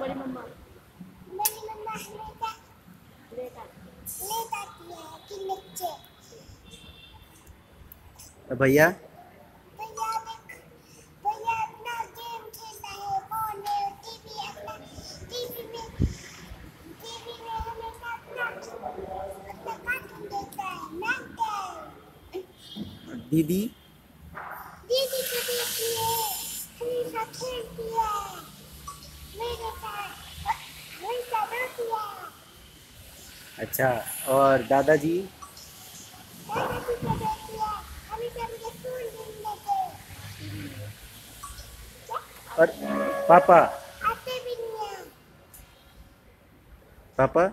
बड़ी मम्मा। मेरी मम्मा लेटा ले जाती है कि नीचे भैया? भैया देख भैया अपना गेम खेलता है फ़ोन में टीवी अपना टीवी में टीवी में हमेशा अपना अपना कार्टून देखता है नाटक दीदी दीदी। को देखती है हमेशा खेलती है मेरे साथ हमेशा रोती है अच्छा और दादाजी? और पापा? पापा?